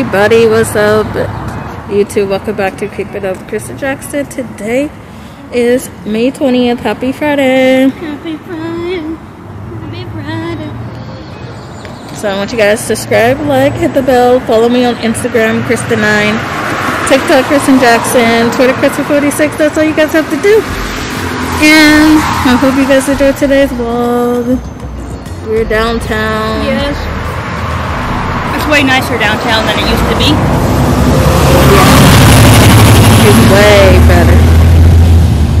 everybody? What's up? YouTube, welcome back to Keep It Up Crystin Jackson. Today is May 20th. Happy Friday. Happy Friday. Happy Friday. So I want you guys to subscribe, like, hit the bell, follow me on Instagram, Crystin9, TikTok, Crystin Jackson, Twitter, Crystin46. That's all you guys have to do. And I hope you guys enjoyed today's vlog. We're downtown. Yes. Way nicer downtown than it used to be. It's way better.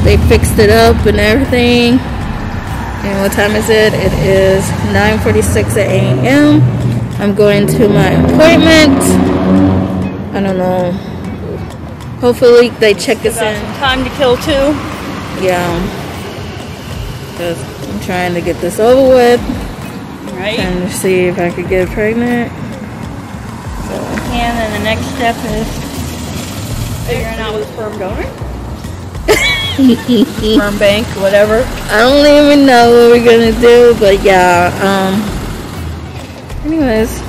They fixed it up and everything. And what time is it? It is 9.46 a.m. I'm going to my appointment. I don't know. Hopefully they check us in. some time to kill too. Yeah. Because I'm trying to get this over with. Right? Trying to see if I could get pregnant. And then the next step is figuring out with a sperm donor. sperm bank, whatever. I don't even know what we're gonna do, but yeah. Um. Anyways,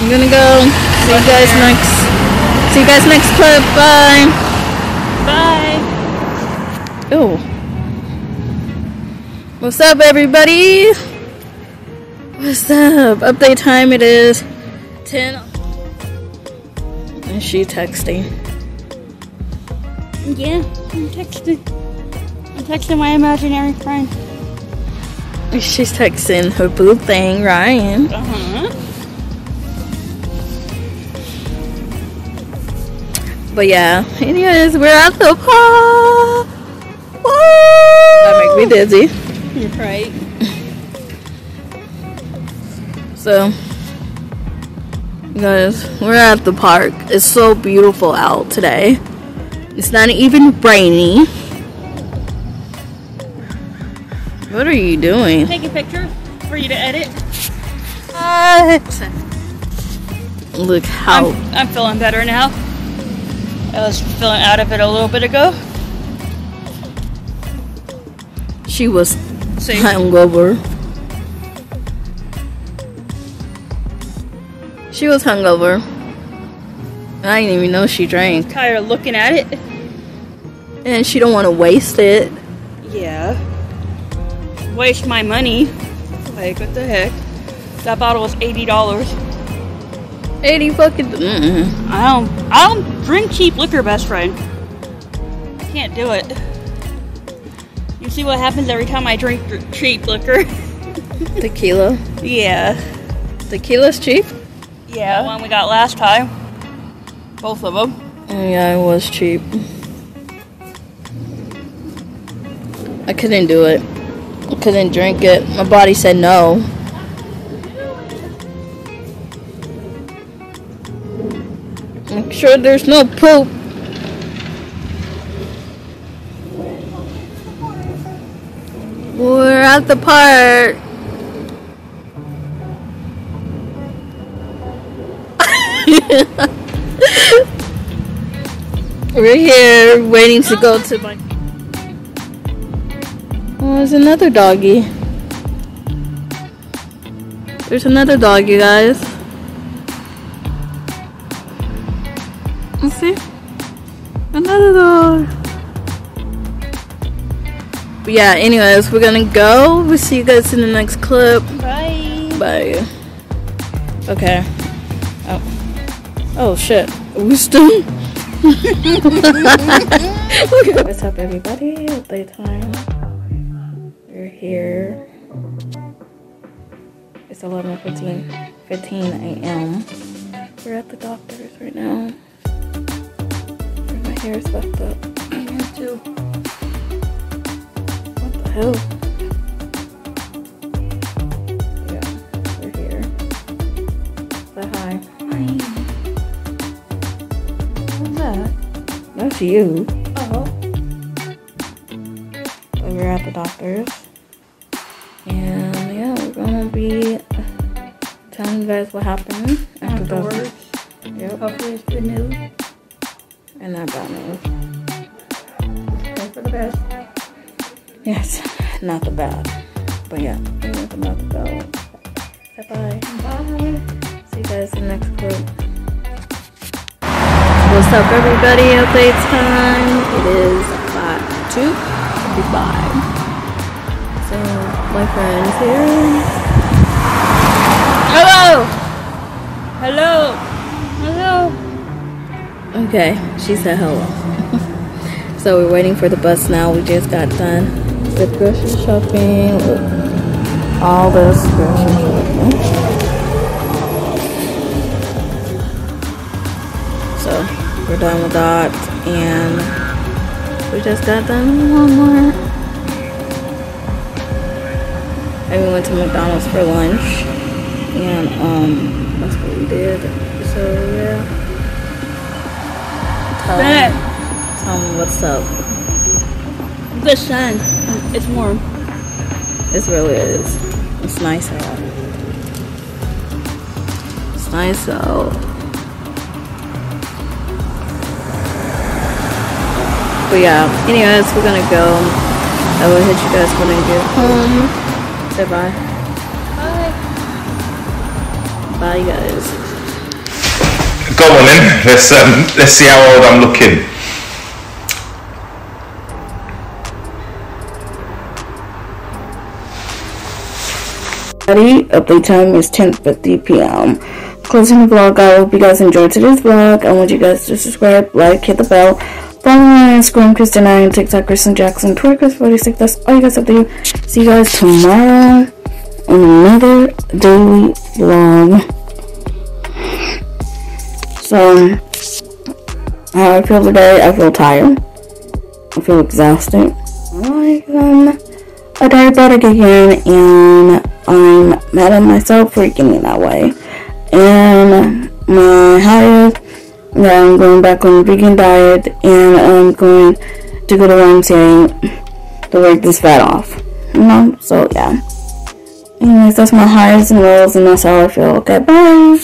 I'm gonna go. See you guys next. See you guys next clip. Bye. Bye. Oh. What's up, everybody? What's up? Update time. It is 10. And she texting. Yeah, I'm texting. I'm texting my imaginary friend. She's texting her boo thing, Ryan. Uh huh. But yeah, anyways, we're at the park. Woo! That make me dizzy. You're right. So, guys, we're at the park. It's so beautiful out today. It's not even rainy. What are you doing? Take a picture for you to edit. Look how I'm, I'm feeling better now. I was feeling out of it a little bit ago. she was See? hungover. She was hungover. I didn't even know she drank. Tired of looking at it. And she don't want to waste it. Yeah. Waste my money. Like, what the heck? That bottle was eighty dollars. 80 fucking. Mm-mm. I don't. I don't drink cheap liquor, best friend. I can't do it. You see what happens every time I drink cheap liquor? Tequila. yeah. Tequila's cheap? Yeah. The one we got last time. Both of them. Oh, yeah, it was cheap. I couldn't do it. I couldn't drink it. My body said no. Make sure there's no poop. We're at the park. We're here waiting to go to my. Oh, there's another doggy. There's another dog, you guys. Let's see. Another dog. But yeah, anyways, we're gonna go. We'll see you guys in the next clip. Bye. Bye. Okay. Oh. Oh shit. Still? What's up, everybody? Update time. We're here. It's 11 15, 15 a.m. We're at the doctor's right now. My hair is fucked up. Me too. What the hell? That? That's you. Oh. We're at the doctor's. And yeah, we're gonna be telling you guys what happened after the Afterwards. Yep. Hopefully it's good news. And not bad news. Pray for the best. Yes, not the bad. But yeah, it was about to go. Bye bye. Bye. See you guys in the next clip. What's up, everybody? Update time. It is 5 2 55. So, my friend's here. Hello! Hello! Hello! Okay, she said hello. so, we're waiting for the bus now. We just got done with grocery shopping. All this grocery shopping. Done with that and we just got done one more. And we went to McDonald's for lunch and um that's what we did. So yeah. Tell me, tell me what's up. The sun. It's warm. It really is. It's nice out. It's nice out. But yeah, anyways, we're gonna go. I will hit you guys when I get home. Say bye. Bye. Bye, guys. Go on then. Let's um, let's see how old I'm looking. Update time is 10:50 p.m. Closing the vlog. I hope you guys enjoyed today's vlog. I want you guys to subscribe, like, hit the bell. On Instagram, Kristen I on TikTok, Crystin Jackson, Twitter, Chris 46. That's all you guys have to do. See you guys tomorrow on another daily vlog. So, how I feel today, I feel tired. I feel exhausted. I am a diabetic again, and I'm mad at myself for getting that way. And my highest that I'm going back on a vegan diet and I'm going to go to YMCA to work this fat off. You know? So yeah. Anyways, that's my highs and lows and that's how I feel. Okay, bye.